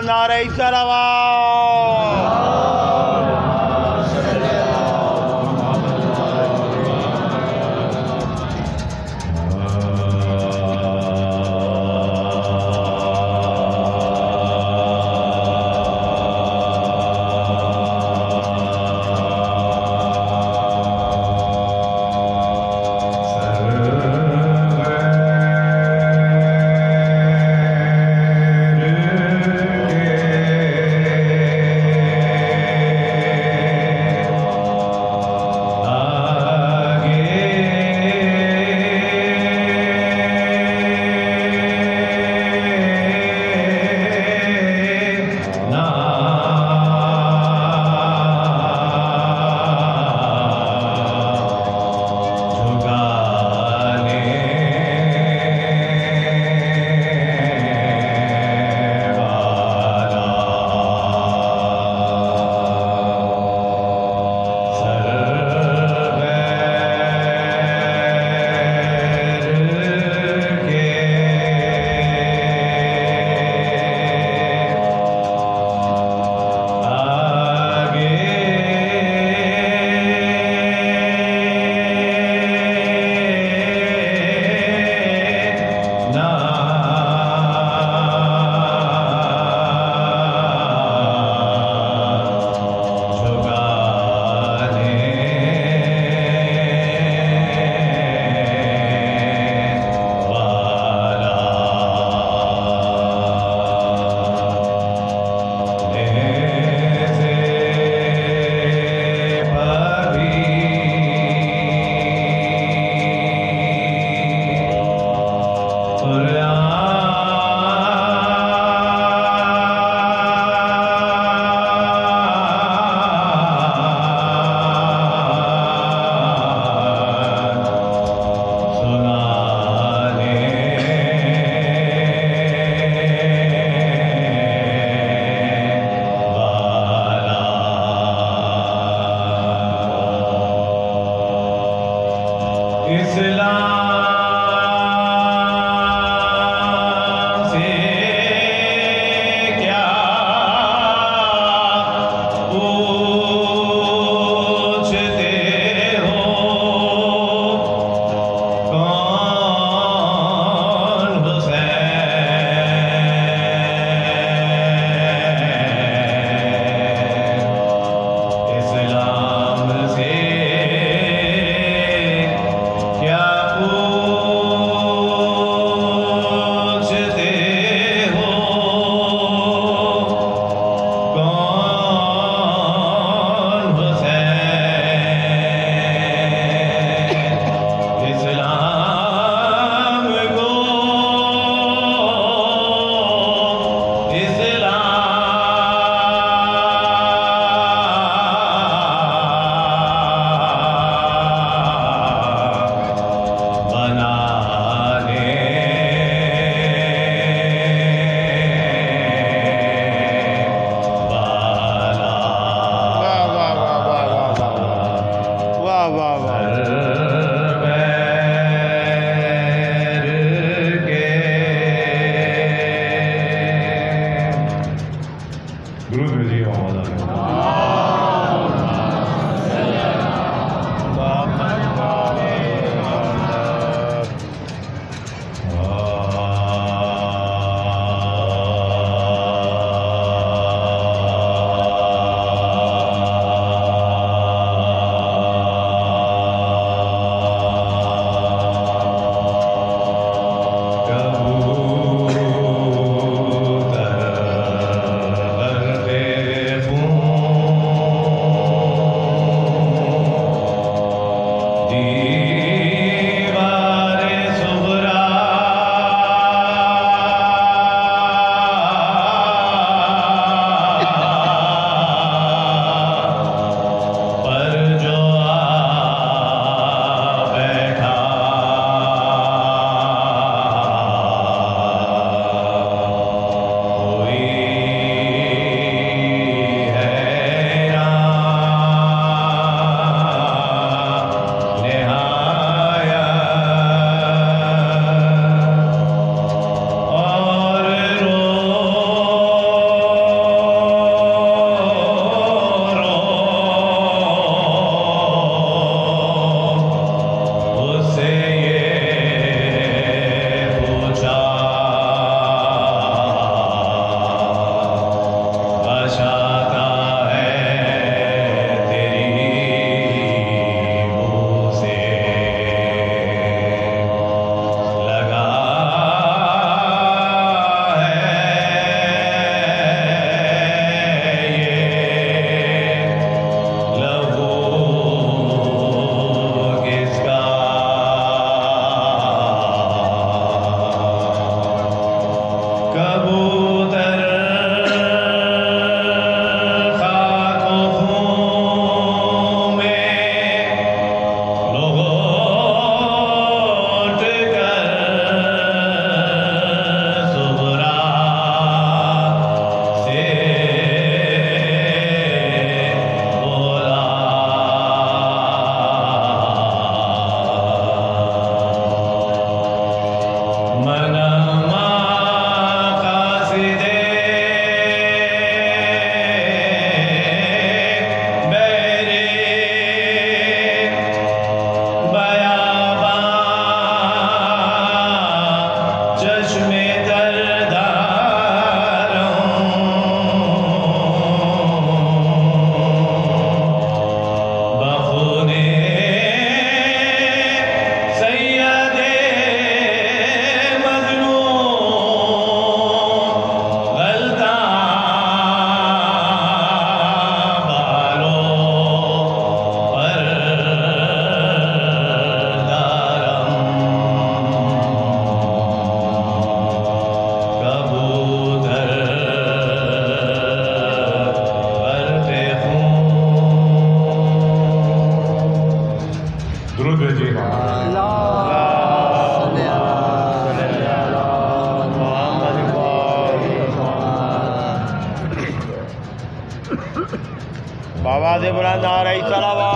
नारे तलवा बाबा दे बोला नाराई सलावा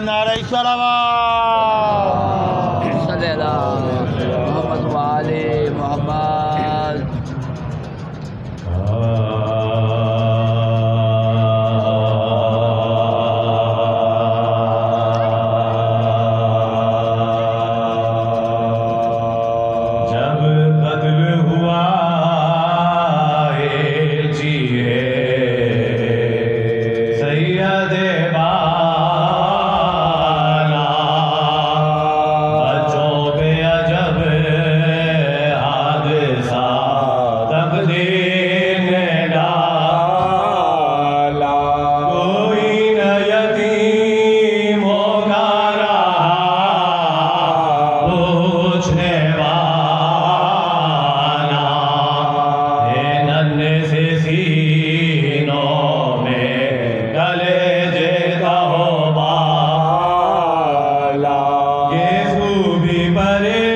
ナレラバ parei.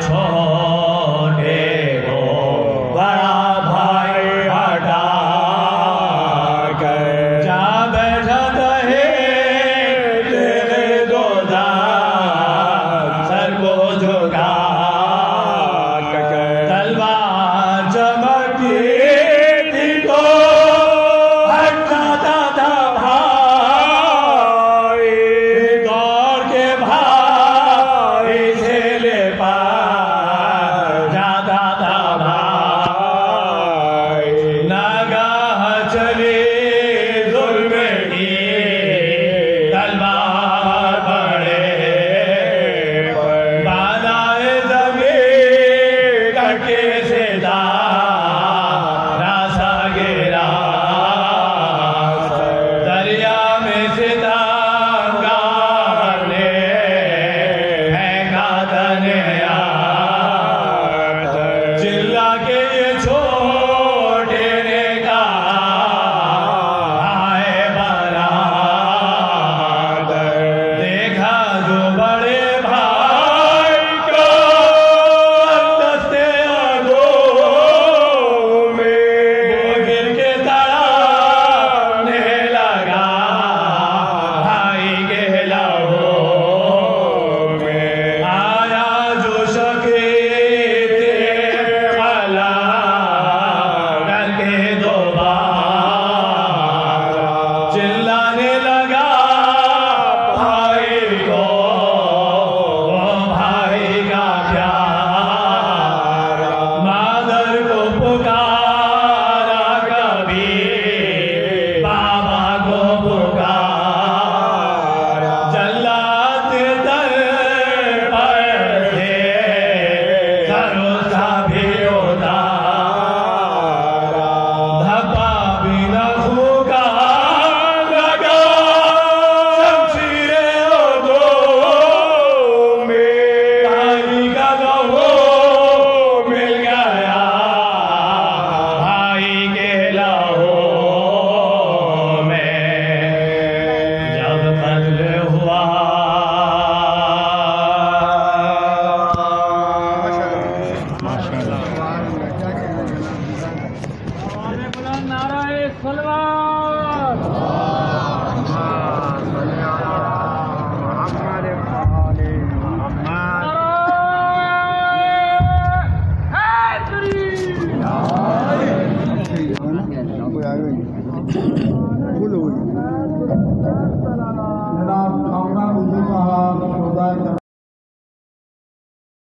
陈